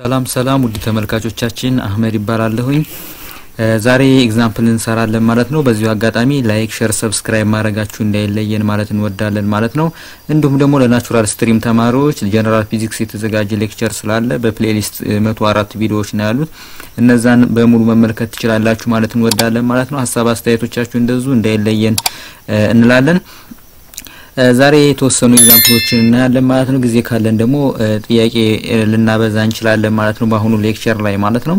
ሰላም ሰላም ውድ ተመልካቾቻችን አህመድ እባላለሁኝ። ዛሬ example እንሰራለን ማለት ነው። በዚሁ አጋጣሚ like፣ share፣ subscribe ማድረጋችሁ እንዳይለየን ማለት እንወዳለን ማለት ነው። እንዲሁም ደግሞ ለ natural stream ተማሪዎች general physics የተዘጋጀ lecture ስላለ በ playlist መቶ አራት ቪዲዮዎች ነው ያሉት። እነዛን በሙሉ መመልከት ትችላላችሁ ማለት እንወዳለን ማለት ነው። ሀሳብ አስተያየቶቻችሁ እንደዚሁ እንዳይለየን እንላለን። ዛሬ የተወሰኑ example ኦችን እናያለን ማለት ነው። ጊዜ ካለን ደግሞ ጥያቄ ልናበዛ እንችላለን ማለት ነው፣ በአሁኑ lecture ላይ ማለት ነው።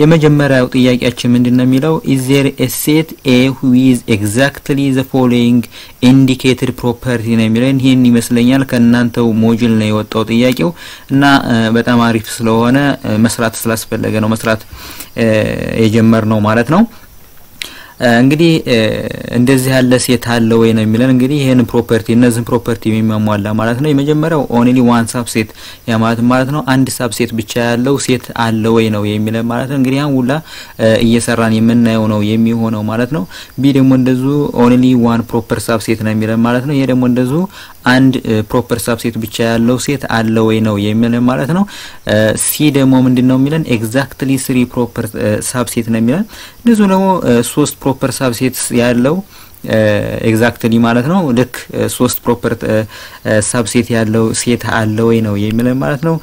የመጀመሪያው ጥያቄያችን ምንድን ነው የሚለው is there set A with exactly the following indicated property ነው የሚለው። ይህን ይመስለኛል ከእናንተው module ነው የወጣው ጥያቄው እና በጣም አሪፍ ስለሆነ መስራት ስላስፈለገ ነው መስራት የጀመርነው ማለት ነው። እንግዲህ እንደዚህ ያለ set አለ ወይ ነው የሚለን። እንግዲህ ይህን property እነዚህን property የሚያሟላ ማለት ነው። የመጀመሪያው only one subset ያ ማለት ማለት ነው አንድ subset ብቻ ያለው set አለ ወይ ነው የሚለን ማለት ነው። እንግዲህ አሁን ሁላ እየሰራን የምናየው ነው የሚሆነው ማለት ነው። B ደግሞ እንደዚሁ only one proper subset ነው የሚለን ማለት ነው። ይሄ ደግሞ እንደዚሁ አንድ proper subset ብቻ ያለው set አለ ወይ ነው የሚለን ማለት ነው። C ደግሞ ምንድን ነው የሚለን exactly three proper subset ነው የሚለን እንደዚሁ ደግሞ ሶስት proper subset ያለው exactly ማለት ነው። ልክ ሶስት proper subset ያለው set አለ ወይ ነው የሚለን ማለት ነው።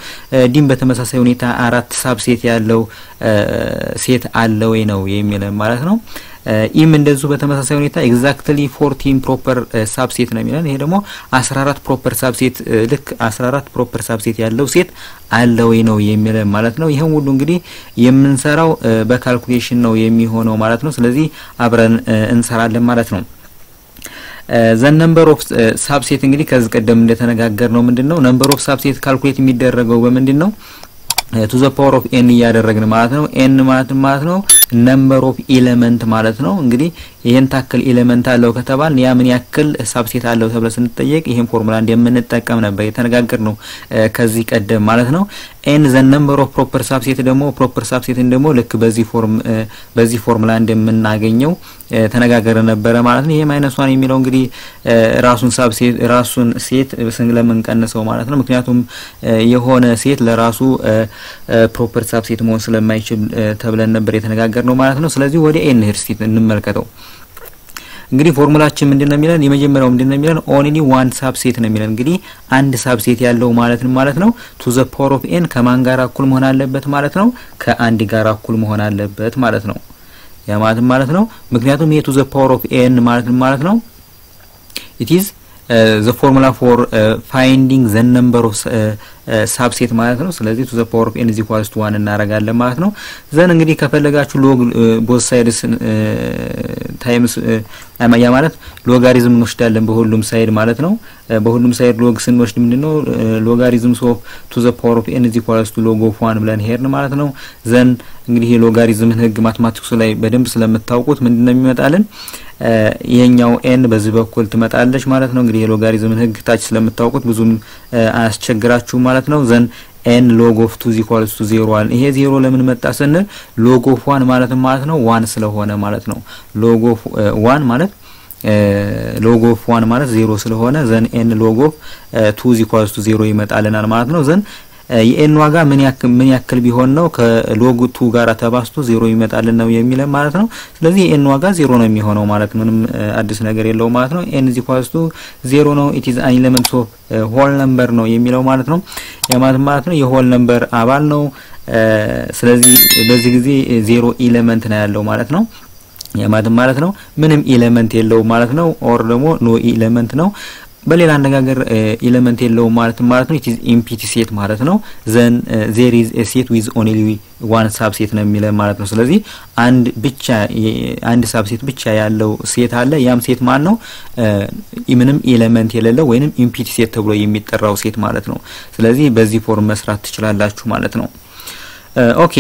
D ም በተመሳሳይ ሁኔታ አራት subset ያለው set አለ ወይ ነው የሚለን ማለት ነው። E ም እንደዚሁ በተመሳሳይ ሁኔታ exactly fourteen proper subset ነው የሚለን። ይሄ ደግሞ አስራ አራት proper subset ልክ አስራ አራት proper subset ያለው set አለ ወይ ነው የሚለን ማለት ነው። ይህም ሁሉ እንግዲህ የምንሰራው በ calculation ነው የሚሆነው ማለት ነው። ስለዚህ አብረን እንሰራለን ማለት ነው። then number of subset እንግዲህ ከዚህ ቀደም እንደተነጋገርነው ምንድን ነው number of subset calculate የሚደረገው በምንድን ነው two the power of n እያደረግን ማለት ነው። n ማለት ማለት ነው number of element ማለት ነው። እንግዲህ ይሄን ታክል element አለው ከተባል ያ ምን ያክል subset አለው ተብለ ስንጠየቅ ይሄን ፎርሙላ እንደምንጠቀም ነበር የተነጋገርነው ከዚህ ቀደም ማለት ነው። and the number of proper subset ደግሞ proper subset ን ደግሞ ልክ በዚህ form በዚህ ፎርሙላ እንደምናገኘው ተነጋገረ ነበረ ማለት ነው። ይሄ minus one የሚለው እንግዲህ ራሱን subset ራሱን set ስለምንቀንሰው ማለት ነው። ምክንያቱም የሆነ set ለራሱ proper subset መሆን ስለማይችል ተብለን ነበር የተነጋገርነው ማለት ነው። ስለዚህ ወደ ኤን እስቲ እንመልከተው። እንግዲህ ፎርሙላችን ምንድን ነው የሚለን? የመጀመሪያው ምንድን ነው የሚለን? only one subset ነው የሚለን። እንግዲህ አንድ subset ያለው ማለት ነው ማለት ነው two the power of n ከማን ጋር እኩል መሆን አለበት ማለት ነው? ከአንድ ጋር እኩል መሆን አለበት ማለት ነው። ያ ማለት ማለት ነው ምክንያቱም ይሄ two the power of n ማለት ማለት ነው it is the formula for finding the number of subset ማለት ነው። ስለዚህ two the power of n is equals to one እናደርጋለን ማለት ነው። then እንግዲህ ከፈለጋችሁ log both sides times ያ ማለት ሎጋሪዝም እንወስዳለን በሁሉም side ማለት ነው። በሁሉም side log ስንወስድ ምንድነው logarithms of two the power of n is equals to log of one ብለን ሄድን ማለት ነው። then እንግዲህ የሎጋሪዝምን ህግ mathematics ኡ ላይ በደንብ ስለምታውቁት ምንድነው የሚመጣልን ይሄኛው n በዚህ በኩል ትመጣለች ማለት ነው። እንግዲህ የሎጋሪዝምን ህጋች ስለምታውቁት ብዙም አያስቸግራችሁም ማለት ነው። then n log of two equals to zero አለ። ይሄ ዜሮ ለምን መጣ ስንል log of one ማለት ማለት ነው one ስለሆነ ማለት ነው። log of one ማለት log of one ማለት ዜሮ ስለሆነ then n log of two equals to zero ይመጣልናል ማለት ነው። then የ n ዋጋ ምን ያክል ምን ያክል ቢሆን ነው ከ log two ጋር ተባዝቶ ዜሮ ይመጣልን ነው የሚለን ማለት ነው። ስለዚህ የ n ዋጋ ዜሮ ነው የሚሆነው ማለት ምንም አዲስ ነገር የለውም ማለት ነው። n is equals to zero ነው። it is an element of whole number ነው የሚለው ማለት ነው። ያ ማለት ነው የ whole number አባል ነው። ስለዚህ በዚህ ጊዜ zero element ነው ያለው ማለት ነው። ያ ማለት ማለት ነው ምንም element የለውም ማለት ነው። or ደግሞ no element ነው። በሌላ አነጋገር element የለውም ማለት ማለት ነው። it is empty set ማለት ነው። then there is set with only one subset ነው የሚለን ማለት ነው። ስለዚህ አንድ ብቻ አንድ subset ብቻ ያለው set አለ። ያም set ማን ነው? ምንም element የሌለው ወይንም empty set ተብሎ የሚጠራው set ማለት ነው። ስለዚህ በዚህ form መስራት ትችላላችሁ ማለት ነው። okay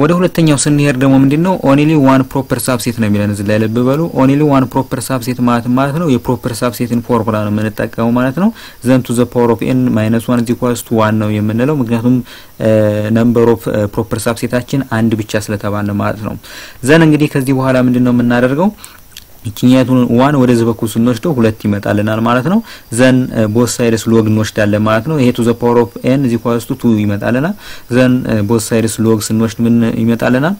ወደ ሁለተኛው ስንሄድ ደግሞ ምንድነው only one proper subset ነው የሚለን እዚህ ላይ ልብ በሉ። only one proper subset ማለት ማለት ነው የ proper subset ን formula ነው የምንጠቀመው ማለት ነው። then two the power of n minus one equals to one ነው የምንለው ምክንያቱም number of proper subset ኣችን አንድ ብቻ ስለተባለ ማለት ነው። then እንግዲህ ከዚህ በኋላ ምንድነው የምናደርገው ይችኛዋን one ወደዚህ በኩል ስንወስደው ሁለት ይመጣልናል ማለት ነው። then both sides log እንወስዳለን ማለት ነው። ይሄ two the power of n is equals to two ይመጣልናል። then both sides log ስንወስድ ምን ይመጣልናል?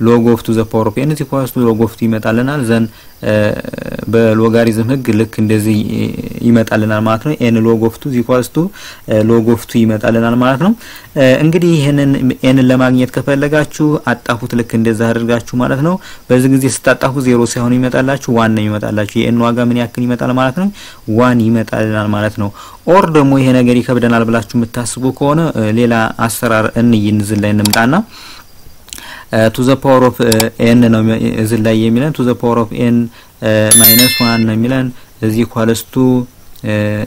log of two the power of n equals to log of two ይመጣልናል። then በ logarithm ህግ ልክ እንደዚህ ይመጣልናል ማለት ነው። n log of two is equals to log of two ይመጣልናል ማለት ነው። እንግዲህ ይህንን n ን ለማግኘት ከፈለጋችሁ አጣፉት ልክ እንደዛ አድርጋችሁ ማለት ነው። በዚህ ጊዜ ስታጣፉ ዜሮ ሳይሆን ይመጣላችሁ one ነው ይመጣላችሁ። የ n ዋጋ ምን ያክል ይመጣል ማለት ነው? one ይመጣልናል ማለት ነው። or ደግሞ ይሄ ነገር ይከብደናል ብላችሁ የምታስቡ ከሆነ ሌላ አሰራር እንይ እንዝል ላይ እንምጣና two the power of n ነው እዚህ ላይ የሚለን two the power of n minus one ነው የሚለን is equals to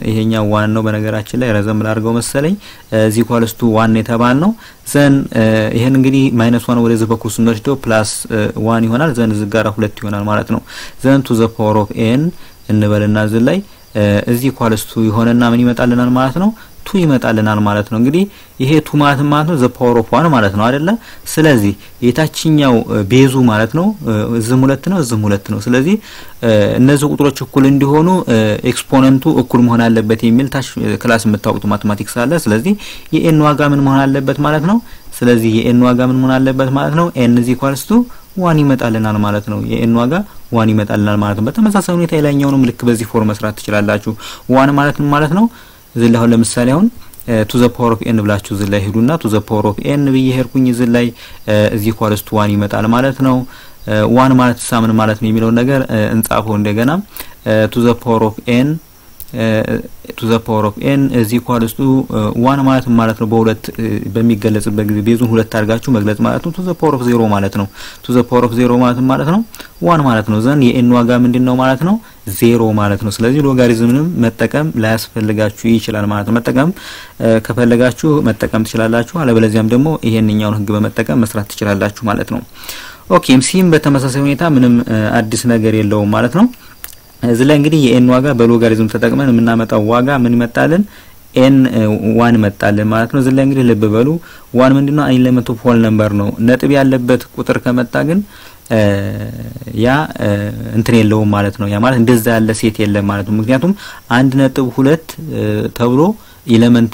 ይሄኛው one ነው። በነገራችን ላይ ረዘም ላድርገው መሰለኝ is equals to one የተባል ነው። then ይሄን እንግዲህ minus one ወደዚህ በኩል ስንወስደው plus one ይሆናል። then እዚህ ጋር ሁለት ይሆናል ማለት ነው። then two the power of n እንበልና እዚህ ላይ is equals to የሆነና ምን ይመጣልናል ማለት ነው two ይመጣልናል ማለት ነው። እንግዲህ ይሄ two ማለት ማለት ነው the power of one ማለት ነው አይደለ? ስለዚህ የታችኛው base ኡ ማለት ነው እዚም ሁለት ነው እዚም ሁለት ነው። ስለዚህ እነዚህ ቁጥሮች እኩል እንዲሆኑ exponent ኡ እኩል መሆን አለበት የሚል ታች class የምታውቁት mathematics አለ። ስለዚህ የ n ዋጋ ምን መሆን አለበት ማለት ነው። ስለዚህ የ n ዋጋ ምን መሆን አለበት ማለት ነው። n is equals to one ይመጣልናል ማለት ነው። የ n ዋጋ one ይመጣልናል ማለት ነው። በተመሳሳይ ሁኔታ የላይኛውንም ልክ በዚህ form መስራት ትችላላችሁ። one ማለት ማለት ነው? እዚህ ላይ አሁን ለምሳሌ አሁን two the power of n ብላችሁ እዚህ ላይ ሄዱና two the power of n ብዬ ሄድኩኝ እዚህ ላይ is equals one ይመጣል ማለት ነው። one ማለት ሳምን ማለት ነው የሚለውን ነገር እንጻፈው እንደገና two the power of n two the power of n is equals to one ማለት ማለት ነው። በሁለት በሚገለጽበት ጊዜ base ኡን ሁለት አድርጋችሁ መግለጽ ማለት ነው። two the power of zero ማለት ነው። two the power of zero ማለት ማለት ነው one ማለት ነው። then የ n ዋጋ ምንድን ነው ማለት ነው ዜሮ ማለት ነው። ስለዚህ ሎጋሪዝምንም መጠቀም ላያስፈልጋችሁ ይችላል ማለት ነው። መጠቀም ከፈለጋችሁ መጠቀም ትችላላችሁ፣ አለበለዚያም ደግሞ ይሄንኛውን ህግ በመጠቀም መስራት ትችላላችሁ ማለት ነው። okay C ም በተመሳሳይ ሁኔታ ምንም አዲስ ነገር የለውም ማለት ነው። እዚህ ላይ እንግዲህ የ n ዋጋ በሎጋሪዝም ተጠቅመን የምናመጣው ዋጋ ምን ይመጣልን? n one መጣልን ማለት ነው። እዚህ ላይ እንግዲህ ልብ በሉ one ምንድነው? of whole number ነው። ነጥብ ያለበት ቁጥር ከመጣ ግን ያ እንትን የለውም ማለት ነው። ያ ማለት እንደዛ ያለ set የለም ማለት ነው። ምክንያቱም አንድ ነጥብ ሁለት ተብሎ element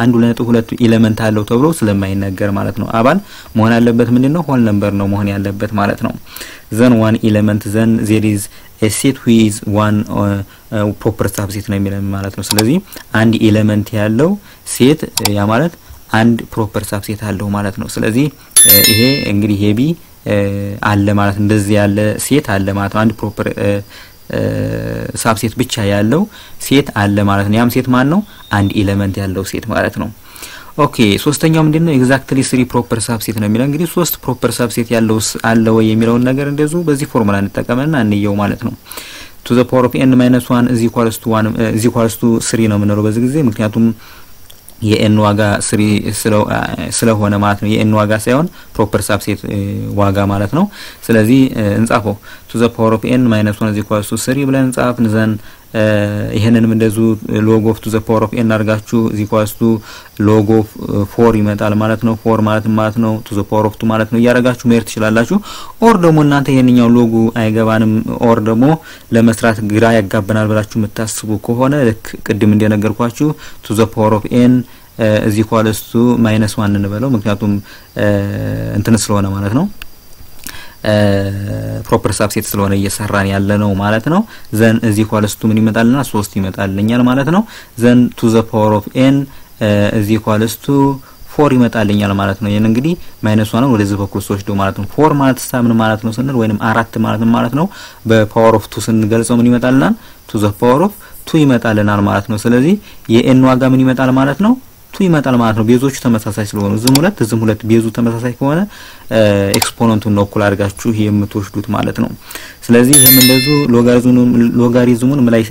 አንድ ነጥብ ሁለት element አለው ተብሎ ስለማይነገር ማለት ነው። አባል መሆን ያለበት ምንድነው? whole number ነው መሆን ያለበት ማለት ነው። then one element then there is a set with one proper subset ነው የሚለን ማለት ነው። ስለዚህ አንድ element ያለው set ያ ማለት አንድ proper subset አለው ማለት ነው። ስለዚህ ይሄ እንግዲህ ይሄ B አለ ማለት እንደዚህ ያለ set አለ ማለት ነው። አንድ proper subset ብቻ ያለው set አለ ማለት ነው። ያም set ማን ነው? አንድ element ያለው set ማለት ነው። okay ሶስተኛው ምንድነው? exactly three proper subset ነው የሚለው እንግዲህ ሶስት proper subset ያለው አለ ወይ የሚለውን ነገር እንደዚሁ በዚህ ፎርሙላ እንጠቀምና እንየው ማለት ነው። two the power of n minus one is equals to one is equals to three ነው የምንለው በዚህ ጊዜ ምክንያቱም የ n ዋጋ three ስለሆነ ማለት ነው። የ n ዋጋ ሳይሆን proper subset ዋጋ ማለት ነው። ስለዚህ እንጻፈው two the power of n minus one is equals to three ብለን እንጻፍን then ይሄንንም እንደዚሁ log of two the power of n አድርጋችሁ is equals to log four ይመጣል ማለት ነው። four ማለት ማለት ነው two the power of two ማለት ነው እያደረጋችሁ መሄድ ትችላላችሁ። or ደግሞ እናንተ ይሄንኛው log ኡ አይገባንም or ደግሞ ለመስራት ግራ ያጋባናል ብላችሁ የምታስቡ ከሆነ ልክ ቅድም እንደነገርኳችሁ two the power of n is equals to minus one እንበለው ምክንያቱም እንትን ስለሆነ ማለት ነው proper subset ስለሆነ እየሰራን ያለ ነው ማለት ነው። then is equals to ምን ይመጣልና ሶስት ይመጣልኛል ማለት ነው። then two the power of n is equals to four ይመጣልኛል ማለት ነው። ይህን እንግዲህ minus one ን ወደዚህ በኩል ስወስዶ ማለት ነው። four ማለት ሳ ምን ማለት ነው ስንል ወይንም አራት ማለት ማለት ነው በ power of two ስንገልጸው ምን ይመጣልናል? two the power of two ይመጣልናል ማለት ነው። ስለዚህ የ n ዋጋ ምን ይመጣል ማለት ነው ይመጣል ማለት ነው። base ኦቹ ተመሳሳይ ስለሆኑ እዚም ሁለት እዚም ሁለት base ኡ ተመሳሳይ ከሆነ exponent ኡን ነው እኩል አድርጋችሁ የምትወስዱት ማለት ነው። ስለዚህ ይህም እንደዚሁ ሎጋሪዝሙን ሎጋሪዝሙን ላይ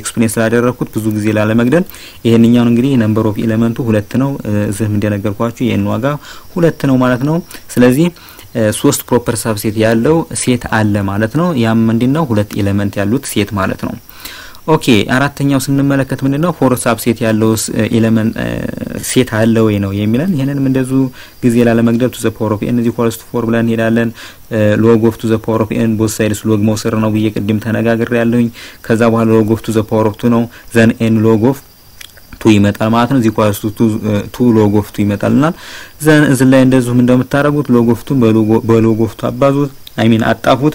explain ስላደረግኩት ብዙ ጊዜ ላለመግደል ይሄንኛውን እንግዲህ number of element ኡ ሁለት ነው። እዚህም እንደነገርኳችሁ የ n ዋጋ ሁለት ነው ማለት ነው። ስለዚህ ሶስት proper subset ያለው set አለ ማለት ነው። ያም ምንድነው ሁለት element ያሉት set ማለት ነው። okay አራተኛው ስንመለከት ምንድነው four subset ያለው element set አለ ወይ ነው የሚለን። ይህንንም እንደዚሁ ጊዜ ላለመግደል two the power of n is equals to four ብለን እንሄዳለን። log of two the power of n both sides log መውሰድ ነው ብዬ ቅድም ተነጋግሬ ያለሁኝ። ከዛ በኋላ log of two the power of two ነው then n log of two ይመጣል ማለት ነው። equals to log of two ይመጣልናል። then እዚህ ላይ እንደዚሁም እንደምታደርጉት log of two በ log of two አባዙት I mean አጣፉት።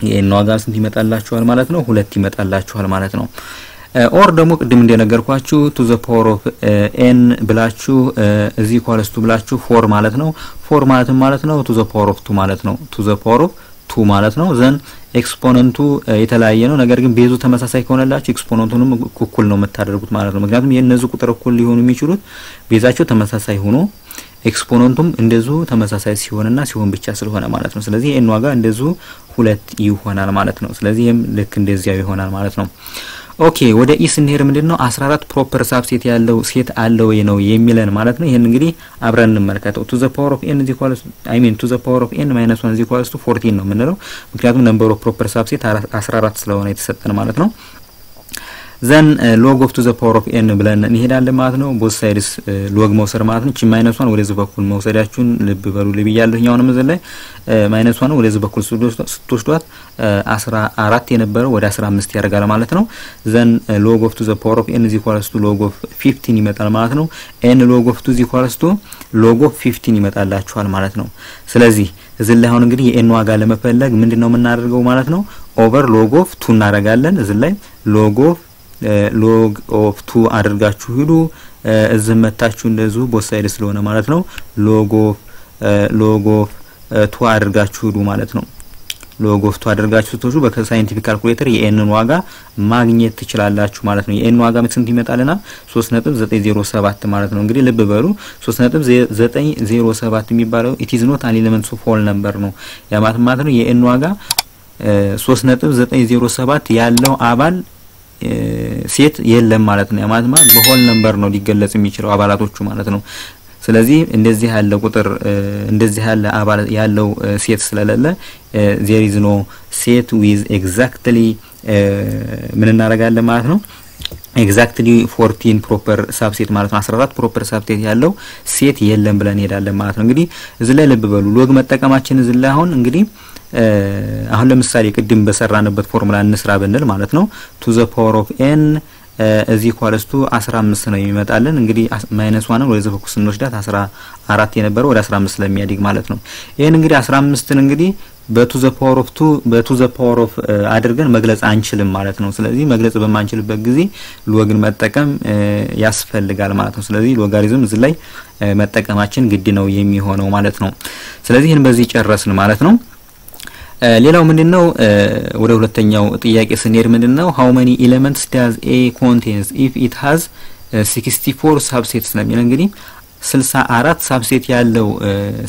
የ n ዋጋ ስንት ይመጣላችኋል ማለት ነው? ሁለት ይመጣላችኋል ማለት ነው። or ደግሞ ቅድም እንደነገርኳችሁ two the power of n ብላችሁ is equals to ብላችሁ four ማለት ነው። four ማለትም ማለት ነው two the power of two ማለት ነው። two the power of two ማለት ነው። then exponent ኡ የተለያየ ነው። ነገር ግን base ኡ ተመሳሳይ ከሆነላችሁ exponent ኡንም እኩል ነው የምታደርጉት ማለት ነው። ምክንያቱም የእነዚህ ቁጥር እኩል ሊሆኑ የሚችሉት base ኣቸው ተመሳሳይ ሆኖ exponent ኡም እንደዚሁ ተመሳሳይ ሲሆንና ሲሆን ብቻ ስለሆነ ማለት ነው። ስለዚህ n ዋጋ እንደዚሁ ሁለት ይሆናል ማለት ነው። ስለዚህ ይህም ልክ እንደዚያው ይሆናል ማለት ነው። okay ወደ E ስንሄድ ምንድን ነው 14 proper subset ያለው set አለ ወይ ነው የሚለን ማለት ነው። ይህን እንግዲህ አብረን እንመልከተው። two the power of n is equals I mean two the power of n minus 1 is equals to 14 ነው የምንለው ምክንያቱም number of proper subset 14 ስለሆነ የተሰጠን ማለት ነው። then log of two the power of n ብለን እንሄዳለን ማለት ነው። both sides log መውሰድ ማለት ነው። እቺ minus ሷን ወደዚህ በኩል መውሰዳችሁን ልብ በሉ ልብ እያለሁ እኛውንም እዚህ ላይ minus ሷን ወደዚህ በኩል ስትወስዷት አስራ አራት የነበረው ወደ አስራ አምስት ያደርጋል ማለት ነው። then log of two the power of n is equals to log of fifteen ይመጣል ማለት ነው። n log of two is equals to log of fifteen ይመጣላችኋል ማለት ነው። ስለዚህ እዚህ ላይ አሁን እንግዲህ የ n ዋጋ ለመፈለግ ምንድን ነው የምናደርገው ማለት ነው። over log of two እናደርጋለን። እዚህ ላይ log of log of two አድርጋችሁ ሂዱ። እዚህ መታችሁ እንደዚሁ both ስለሆነ ማለት ነው። log of log of two አድርጋችሁ ሂዱ ማለት ነው። log of አድርጋችሁ ስትወስዱ በ scientific calculator የ n ን ዋጋ ማግኘት ትችላላችሁ ማለት ነው። የ n ዋጋ ስንት ይመጣልናል? 3.907 ማለት ነው። እንግዲህ ልብ በሉ 3.907 የሚባለው it is not an element of whole number ነው። ያ ማለት ነው የ n ዋጋ 3.907 ያለው አባል set የለም ማለት ነው። ማለት ማለት በ whole number ነው ሊገለጽ የሚችለው አባላቶቹ ማለት ነው። ስለዚህ እንደዚህ ያለ ቁጥር እንደዚህ ያለ አባል ያለው set ስለሌለ there is no set with exactly ምን እናደርጋለን ማለት ነው exactly fourteen proper subset ማለት ነው 14 proper subset ያለው set የለም ብለን እንሄዳለን ማለት ነው። እንግዲህ እዚህ ላይ ልብ በሉ log መጠቀማችን እዚህ ላይ አሁን እንግዲህ አሁን ለምሳሌ ቅድም በሰራንበት ፎርሙላ እንስራ ብንል ማለት ነው two the power of n is equals to 15 ነው የሚመጣልን። እንግዲህ minus one ን ወደዚህ በኩል ስንወስዳት 14 የነበረው ወደ 15 ስለሚያድግ ማለት ነው። ይህን እንግዲህ 15ን እንግዲህ በ two the power of two በ two the power of አድርገን መግለጽ አንችልም ማለት ነው። ስለዚህ መግለጽ በማንችልበት ጊዜ log ን መጠቀም ያስፈልጋል ማለት ነው። ስለዚህ ሎጋሪዝም እዚህ ላይ መጠቀማችን ግድ ነው የሚሆነው ማለት ነው። ስለዚህ ይህን በዚህ ጨረስን ማለት ነው። ሌላው ምንድነው? ወደ ሁለተኛው ጥያቄ ስንሄድ ምንድነው how many elements does A contains if it has 64 subsets ነው የሚለው እንግዲህ 64 subset ያለው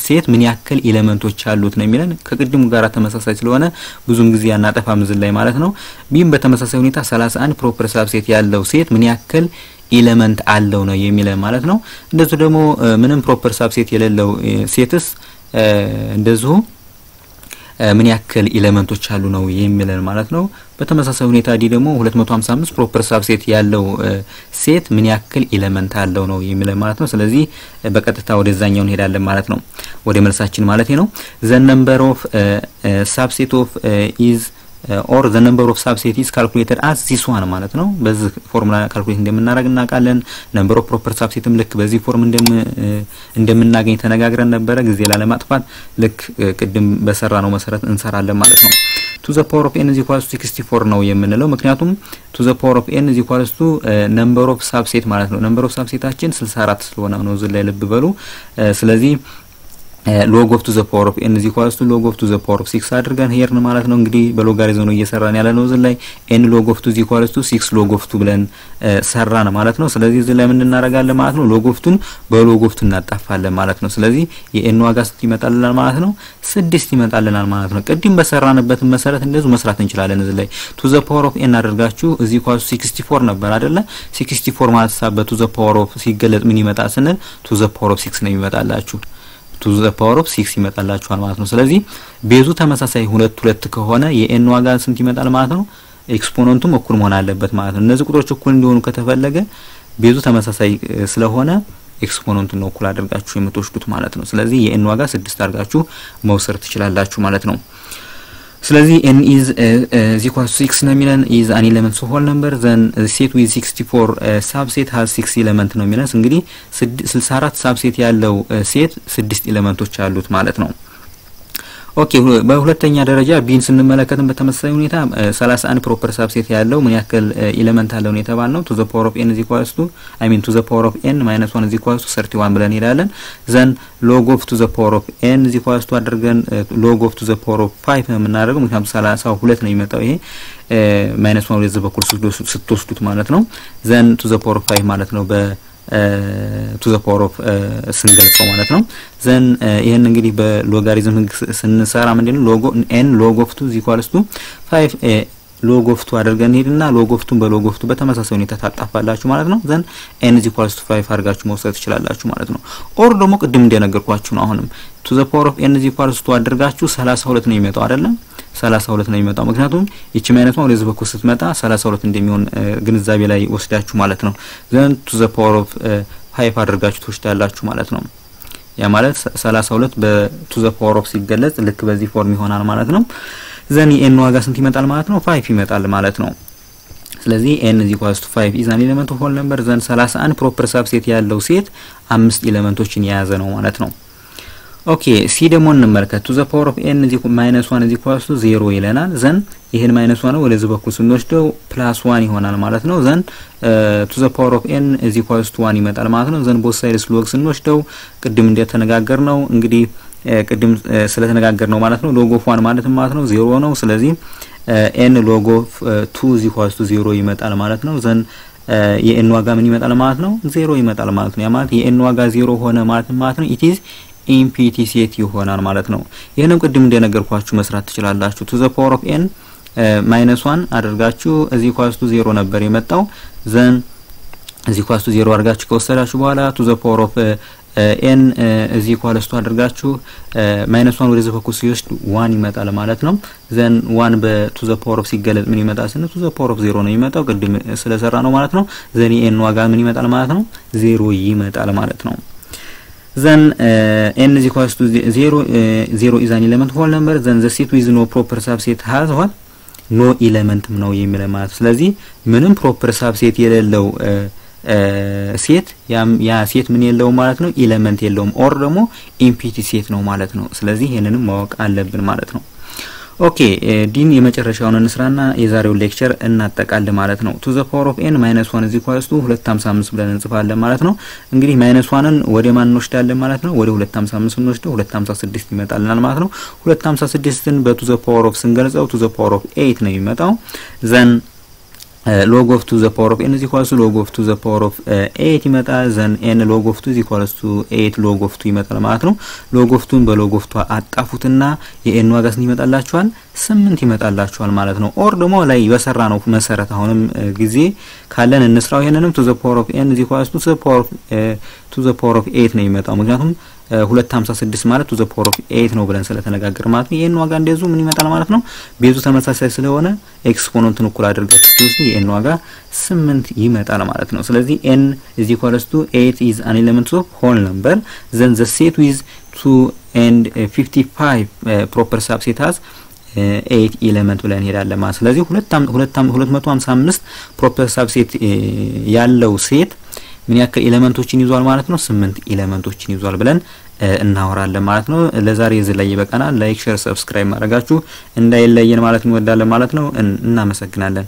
set ምን ያክል element ኦች አሉት ነው የሚለን። ከቅድሙ ጋር ተመሳሳይ ስለሆነ ብዙም ጊዜ አናጠፋም እዚህ ላይ ማለት ነው። B ም በተመሳሳይ ሁኔታ 31 proper subset ያለው set ምን ያክል element አለው ነው የሚለን ማለት ነው። እንደዚሁ ደግሞ ምንም proper subset የሌለው set ስ እንደዚሁ ምን ያክል element ኦች አሉ ነው የሚለን ማለት ነው። በተመሳሳይ ሁኔታ D ደግሞ 255 proper subset ያለው set ምን ያክል element አለው ነው የሚለን ማለት ነው። ስለዚህ በቀጥታ ወደዛኛው እንሄዳለን ማለት ነው፣ ወደ መልሳችን ማለት ነው። the number of subset of is or the number of subset is calculated as this one ማለት ነው። በዚህ formula calculate እንደምናደርግ እናውቃለን። number of proper subset ም ልክ በዚህ form እንደምናገኝ ተነጋግረን ነበረ። ጊዜ ላለማጥፋት ልክ ቅድም በሰራነው መሰረት እንሰራለን ማለት ነው። two the power of n is equals to 64 ነው የምንለው ምክንያቱም two the power of n is equals to number of subset ማለት ነው። number of subset ኣችን 64 ስለሆነ ነው እዚህ ላይ ልብ በሉ። ስለዚህ log of two the power of n is equals to log of two the power of six አድርገን ሄድን ማለት ነው። እንግዲህ በሎጋሪዝም ነው እየሰራን ያለነው። እዚህ ላይ n log of two is to six log of two ብለን ሰራን ማለት ነው። ስለዚህ እዚህ ላይ ምን እናደርጋለን ማለት ነው? log of two ን በ log of two እናጣፋለን ማለት ነው። ስለዚህ የ n ዋጋ ስንት ይመጣልናል ማለት ነው? ስድስት ይመጣልናል ማለት ነው። ቅድም በሰራንበት መሰረት እንደዚሁ መስራት እንችላለን። እዚህ ላይ two the power of n አድርጋችሁ is equals to 64 ነበር አይደለ? 64 ማለት ሳበ two the power of ሲገለጥ ምን ይመጣል ስንል two the power of six ነው ይመጣላችሁ two the power of six ይመጣላችኋል ማለት ነው። ስለዚህ base ኡ ተመሳሳይ ሁለት ሁለት ከሆነ የ n ዋጋ ስንት ይመጣል ማለት ነው? exponent ኡም እኩል መሆን አለበት ማለት ነው። እነዚህ ቁጥሮች እኩል እንዲሆኑ ከተፈለገ base ኡ ተመሳሳይ ስለሆነ exponent ኡን ነው እኩል አድርጋችሁ የምትወስዱት ማለት ነው። ስለዚህ የ n ዋጋ ስድስት አድርጋችሁ መውሰድ ትችላላችሁ ማለት ነው። ስለዚህ n is equals six ነው የሚለን is an element whole number then set with sixty four subset has six element ነው የሚለን እንግዲህ ስልሳ አራት subset ያለው set ስድስት element ኦች አሉት ማለት ነው። okay በሁለተኛ ደረጃ B ን ስንመለከትም በተመሳሳይ ሁኔታ 31 proper subset ያለው ምን ያክል element አለው ነው የተባልነው two the power of n is equals to I mean two the power of n minus 1 is equals to 31 ብለን እንሄዳለን። then log of two the power of n is equals to አድርገን log of two the power of 5 ነው የምናደርገው ምክንያቱም 32 ነው የሚመጣው ይሄ minus 1 ወደዚህ በኩል ስትወስዱት ማለት ነው። then two the power of 5 ማለት ነው በ two the power of ስንገልጸው ማለት ነው። then ይህን እንግዲህ በሎጋሪዝም ህግ ስንሰራ ምንድነው log n log of two equals to five log of two አድርገን ሄድና log of two ን በ log of two በተመሳሳይ ሁኔታ ታጣፋላችሁ ማለት ነው። then n is equals to five አድርጋችሁ መውሰድ ትችላላችሁ ማለት ነው። or ደግሞ ቅድም እንደነገርኳችሁ ነው። አሁንም two the power of n is equals to አድርጋችሁ 32 ነው የሚመጣው አይደለም 32 ነው የሚመጣው ምክንያቱም ይቺ minus ነው ወደዚህ በኩል ስትመጣ 32 እንደሚሆን ግንዛቤ ላይ ወስዳችሁ ማለት ነው። then two the power of five አድርጋችሁ ትወስዳላችሁ ማለት ነው። ያ ማለት 32 በ two the power of ሲገለጽ ልክ በዚህ form ይሆናል ማለት ነው። then የ n ዋጋ ስንት ይመጣል ማለት ነው? five ይመጣል ማለት ነው። ስለዚህ n is equals to 5 is an element whole number then 31 proper subset ያለው set አምስት element ኦችን የያዘ ነው ማለት ነው። okay C ደግሞ እንመልከት two the power of n minus one equals to zero ይለናል። then ይህን minus one ወደዚህ በኩል ስንወስደው plus one ይሆናል ማለት ነው። then two the power of n equals to one ይመጣል ማለት ነው። then both sides log ስንወስደው ቅድም እንደተነጋገር ነው እንግዲህ ቅድም ስለተነጋገር ነው ማለት ነው። log of one ማለት ማለት ነው ዜሮ ነው። ስለዚህ n log of two equals to zero ይመጣል ማለት ነው። then የ n ዋጋ ምን ይመጣል ማለት ነው? ዜሮ ይመጣል ማለት ነው። ያ ማለት የ n ዋጋ ዜሮ ሆነ ማለት ማለት ነው it is empty ይሆናል ማለት ነው። ይህንም ቅድም እንደነገርኳችሁ መስራት ትችላላችሁ። two the power of n minus one አድርጋችሁ is equals to zero ነበር የመጣው then is equals to zero አድርጋችሁ ከወሰዳችሁ በኋላ two the power of n is equals to አድርጋችሁ minus one ወደዚህ በኩል ሲወስድ one ይመጣል ማለት ነው። then one በ two the power of ሲገለጽ ምን ይመጣል ስንል two the power of zero ነው የሚመጣው ቅድም ስለሰራ ነው ማለት ነው። then የ n ዋጋ ምን ይመጣል ማለት ነው? ዜሮ ይመጣል ማለት ነው። is equals to zero zero is an element whole number then the set with no proper subset has what no element ም ነው የሚለ ማለት ስለዚህ ምንም proper subset የሌለው set ያ set ምን የለውም ማለት ነው element የለውም or ደግሞ empty set ነው ማለት ነው። ስለዚህ ይህንንም ማወቅ አለብን ማለት ነው። okay D ን የመጨረሻውን እንስራና የዛሬውን lecture እናጠቃልል ማለት ነው። two the power of n minus one is equals to ሁለት ሀምሳ አምስት ብለን እንጽፋለን ማለት ነው። እንግዲህ minus one ን ወደ ማን እንወስዳለን ማለት ነው? ወደ ሁለት ሀምሳ አምስት እንወስደው ሁለት ሀምሳ ስድስት ይመጣልናል ማለት ነው። ሁለት ሀምሳ ስድስትን በ two the power of ስንገልጸው two the power of eight ነው የሚመጣው then log of two the power of n is equals to log of two the power of eight ይመጣል። then n log of two is equals to eight log of two ይመጣል ማለት ነው። log of two ን በ log of two አጣፉትና የ n ዋጋ ስንት ይመጣላችኋል? ስምንት ይመጣላችኋል ማለት ነው። or ደግሞ ላይ በሰራ ነው መሰረት አሁንም ጊዜ ካለን እንስራው። ይሄንንም two the power of n is equals to two the power of eight ነው የሚመጣው ምክንያቱም ሁለት ሀምሳ ስድስት ማለት two the power of eight ነው ብለን ስለተነጋገር ማለት ነው። ይህን ዋጋ እንደዙ ምን ይመጣል ማለት ነው። base ኡ ተመሳሳይ ስለሆነ exponent ን እኩል አድርጋችሁ ትወስዱ የ n ዋጋ ስምንት ይመጣል ማለት ነው። ስለዚህ n is equals to eight is an element of whole number then the set with two and fifty five proper subset has eight element ብለን እንሄዳለን ማለት ስለዚህ ሁለት መቶ ሀምሳ አምስት proper subset ያለው set ምን ያክል element ኦችን ይዟል ማለት ነው? ስምንት element ኦችን ይዟል ብለን እናወራለን ማለት ነው። ለዛሬ እዚህ ላይ ይበቃናል። like፣ share፣ subscribe ማድረጋችሁ እንዳይለየን ማለት እንወዳለን ማለት ነው። እናመሰግናለን።